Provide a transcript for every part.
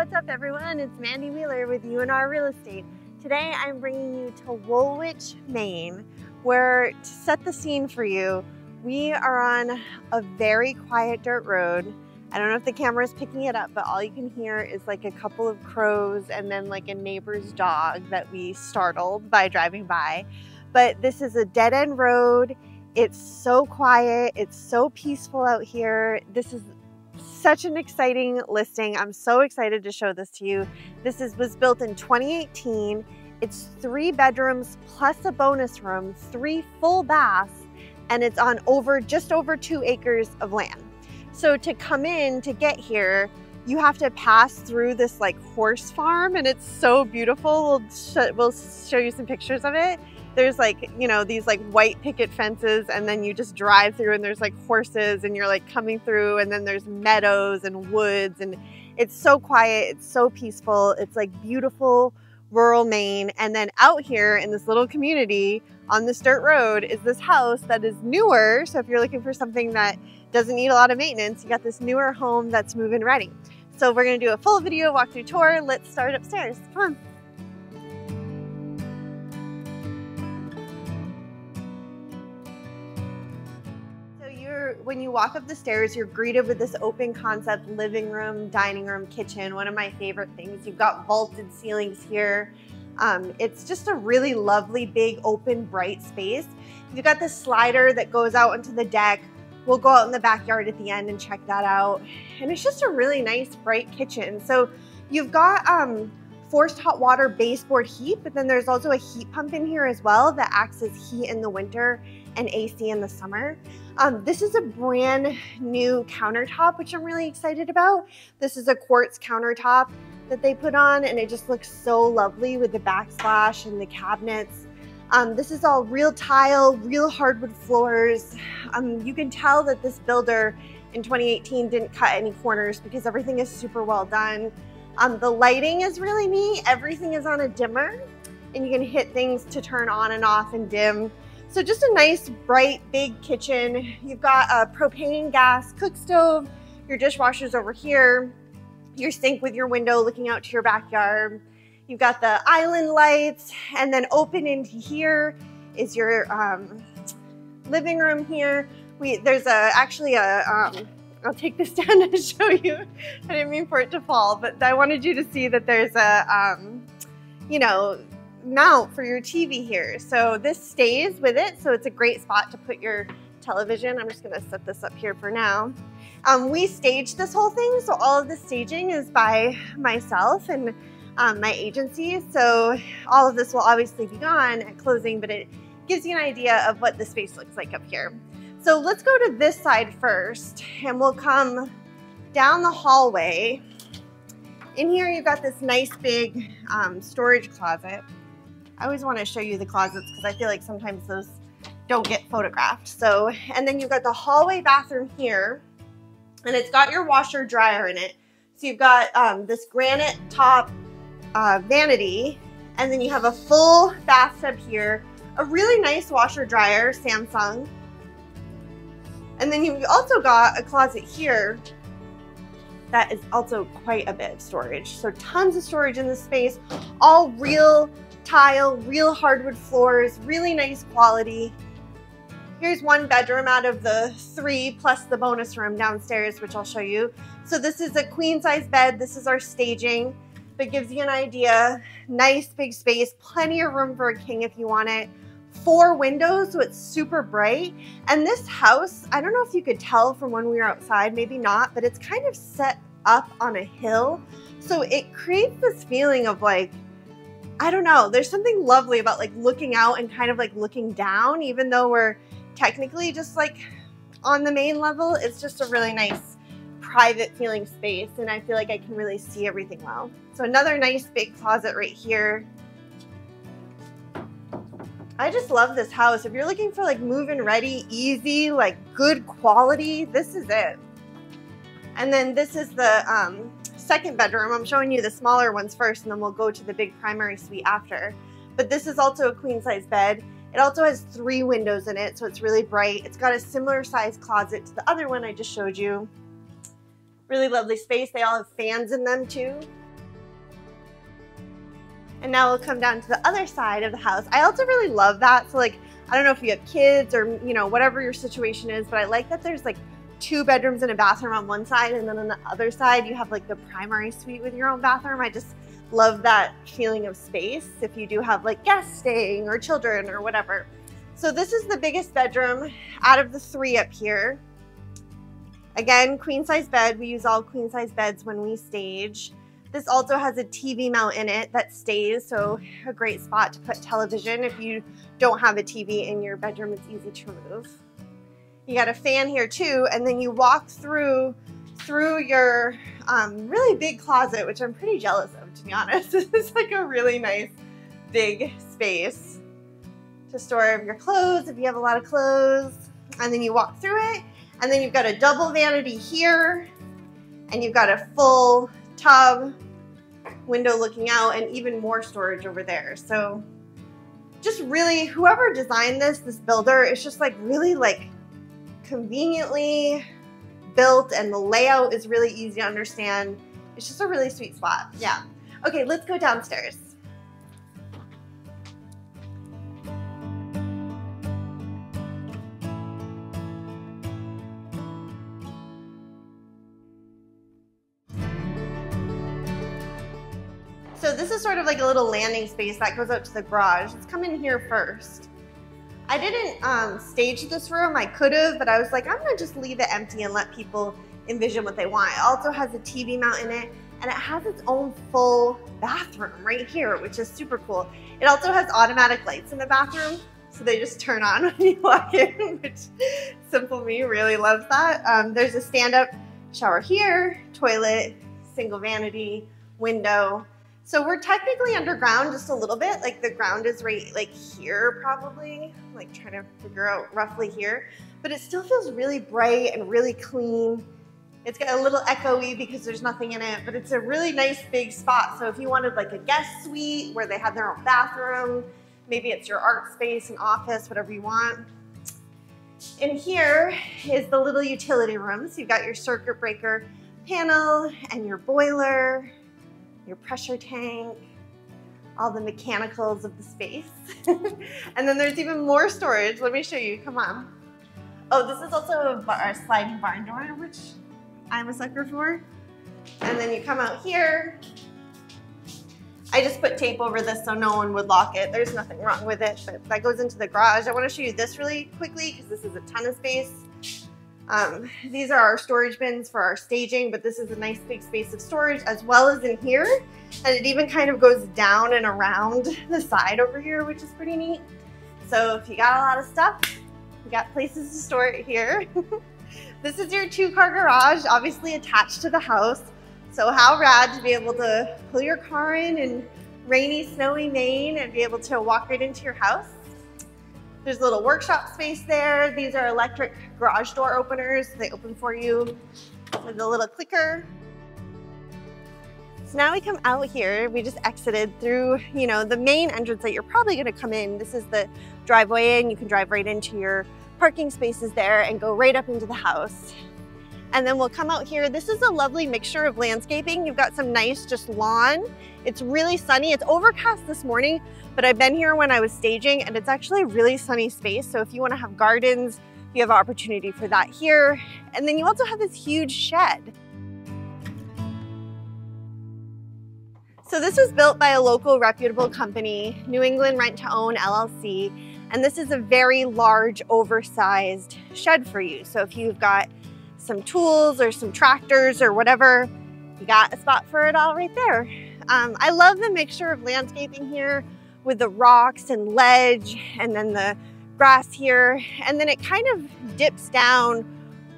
what's up everyone? It's Mandy Wheeler with U&R Real Estate. Today I'm bringing you to Woolwich, Maine, where to set the scene for you, we are on a very quiet dirt road. I don't know if the camera is picking it up, but all you can hear is like a couple of crows and then like a neighbor's dog that we startled by driving by. But this is a dead end road. It's so quiet. It's so peaceful out here. This is such an exciting listing. I'm so excited to show this to you. This is was built in 2018. It's three bedrooms plus a bonus room, three full baths, and it's on over just over two acres of land. So to come in to get here, you have to pass through this like horse farm and it's so beautiful. We'll, sh we'll show you some pictures of it there's like, you know, these like white picket fences and then you just drive through and there's like horses and you're like coming through and then there's meadows and woods and it's so quiet, it's so peaceful. It's like beautiful rural Maine. And then out here in this little community on this dirt road is this house that is newer. So if you're looking for something that doesn't need a lot of maintenance, you got this newer home that's move-in ready. So we're gonna do a full video walkthrough tour. Let's start upstairs. Come on. When you walk up the stairs, you're greeted with this open concept living room, dining room, kitchen. One of my favorite things. You've got vaulted ceilings here. Um, it's just a really lovely, big, open, bright space. You've got this slider that goes out into the deck. We'll go out in the backyard at the end and check that out. And it's just a really nice, bright kitchen. So you've got um, forced hot water baseboard heat, but then there's also a heat pump in here as well that acts as heat in the winter and AC in the summer. Um, this is a brand new countertop, which I'm really excited about. This is a quartz countertop that they put on and it just looks so lovely with the backsplash and the cabinets. Um, this is all real tile, real hardwood floors. Um, you can tell that this builder in 2018 didn't cut any corners because everything is super well done. Um, the lighting is really neat. Everything is on a dimmer and you can hit things to turn on and off and dim. So just a nice, bright, big kitchen. You've got a propane gas cook stove, your dishwasher's over here, your sink with your window looking out to your backyard. You've got the island lights, and then open into here is your um, living room here. We There's a actually a, um, I'll take this down to show you. I didn't mean for it to fall, but I wanted you to see that there's a, um, you know, mount for your TV here. So this stays with it, so it's a great spot to put your television. I'm just gonna set this up here for now. Um, we staged this whole thing, so all of the staging is by myself and um, my agency. So all of this will obviously be gone at closing, but it gives you an idea of what the space looks like up here. So let's go to this side first, and we'll come down the hallway. In here, you've got this nice big um, storage closet. I always want to show you the closets because I feel like sometimes those don't get photographed. So, and then you've got the hallway bathroom here and it's got your washer dryer in it. So you've got um, this granite top uh, vanity and then you have a full bathtub here, a really nice washer dryer, Samsung. And then you've also got a closet here that is also quite a bit of storage. So tons of storage in this space, all real tile, real hardwood floors, really nice quality. Here's one bedroom out of the three plus the bonus room downstairs, which I'll show you. So this is a queen size bed. This is our staging, but gives you an idea. Nice big space, plenty of room for a king if you want it. Four windows, so it's super bright. And this house, I don't know if you could tell from when we were outside, maybe not, but it's kind of set up on a hill. So it creates this feeling of like, I don't know. There's something lovely about like looking out and kind of like looking down, even though we're technically just like on the main level. It's just a really nice private feeling space and I feel like I can really see everything well. So another nice big closet right here. I just love this house. If you're looking for like move-in ready, easy, like good quality, this is it. And then this is the um, second bedroom. I'm showing you the smaller ones first and then we'll go to the big primary suite after. But this is also a queen size bed. It also has three windows in it, so it's really bright. It's got a similar size closet to the other one I just showed you. Really lovely space. They all have fans in them too. And now we'll come down to the other side of the house. I also really love that. So like, I don't know if you have kids or, you know, whatever your situation is, but I like that there's like two bedrooms and a bathroom on one side. And then on the other side, you have like the primary suite with your own bathroom. I just love that feeling of space if you do have like guests staying or children or whatever. So this is the biggest bedroom out of the three up here. Again, queen size bed. We use all queen size beds when we stage. This also has a TV mount in it that stays, so a great spot to put television. If you don't have a TV in your bedroom, it's easy to remove. You got a fan here too, and then you walk through through your um, really big closet, which I'm pretty jealous of, to be honest. Is like a really nice big space to store your clothes if you have a lot of clothes. And then you walk through it, and then you've got a double vanity here, and you've got a full tub, window looking out, and even more storage over there. So just really, whoever designed this, this builder, it's just like really like conveniently built and the layout is really easy to understand. It's just a really sweet spot. Yeah. Okay, let's go downstairs. So this is sort of like a little landing space that goes out to the garage. Let's come in here first. I didn't um, stage this room. I could have, but I was like, I'm gonna just leave it empty and let people envision what they want. It also has a TV mount in it and it has its own full bathroom right here, which is super cool. It also has automatic lights in the bathroom. So they just turn on when you walk in, which simple me really loves that. Um, there's a stand-up shower here, toilet, single vanity, window, so we're technically underground just a little bit, like the ground is right like here probably, like trying to figure out roughly here, but it still feels really bright and really clean. It's got a little echoey because there's nothing in it, but it's a really nice big spot. So if you wanted like a guest suite where they have their own bathroom, maybe it's your art space, an office, whatever you want. In here is the little utility room. So you've got your circuit breaker panel and your boiler, your pressure tank, all the mechanicals of the space. and then there's even more storage. Let me show you, come on. Oh, this is also a, bar, sliding barn door, which I'm a sucker for. And then you come out here. I just put tape over this so no one would lock it. There's nothing wrong with it, but that goes into the garage. I wanna show you this really quickly because this is a ton of space. Um, these are our storage bins for our staging, but this is a nice big space of storage as well as in here. And it even kind of goes down and around the side over here, which is pretty neat. So if you got a lot of stuff, you got places to store it here. this is your two car garage, obviously attached to the house. So how rad to be able to pull your car in in rainy, snowy Maine and be able to walk right into your house. There's a little workshop space there. These are electric garage door openers. They open for you with a little clicker. So now we come out here. We just exited through, you know, the main entrance that you're probably gonna come in. This is the driveway and you can drive right into your parking spaces there and go right up into the house. And then we'll come out here. This is a lovely mixture of landscaping. You've got some nice just lawn. It's really sunny. It's overcast this morning, but I've been here when I was staging and it's actually a really sunny space. So if you wanna have gardens, you have opportunity for that here. And then you also have this huge shed. So this was built by a local reputable company, New England Rent to Own LLC. And this is a very large, oversized shed for you. So if you've got some tools or some tractors or whatever, you got a spot for it all right there. Um, I love the mixture of landscaping here with the rocks and ledge and then the grass here. And then it kind of dips down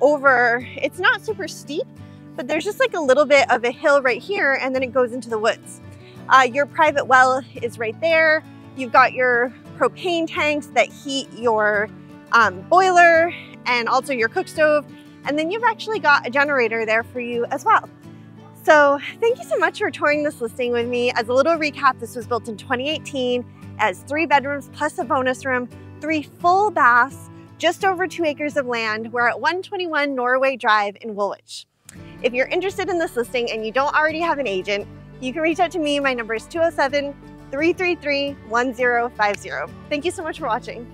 over, it's not super steep, but there's just like a little bit of a hill right here and then it goes into the woods. Uh, your private well is right there. You've got your propane tanks that heat your um, boiler and also your cook stove. And then you've actually got a generator there for you as well. So thank you so much for touring this listing with me. As a little recap, this was built in 2018 as three bedrooms plus a bonus room, three full baths, just over two acres of land. We're at 121 Norway Drive in Woolwich. If you're interested in this listing and you don't already have an agent, you can reach out to me. My number is 207 333 1050. Thank you so much for watching.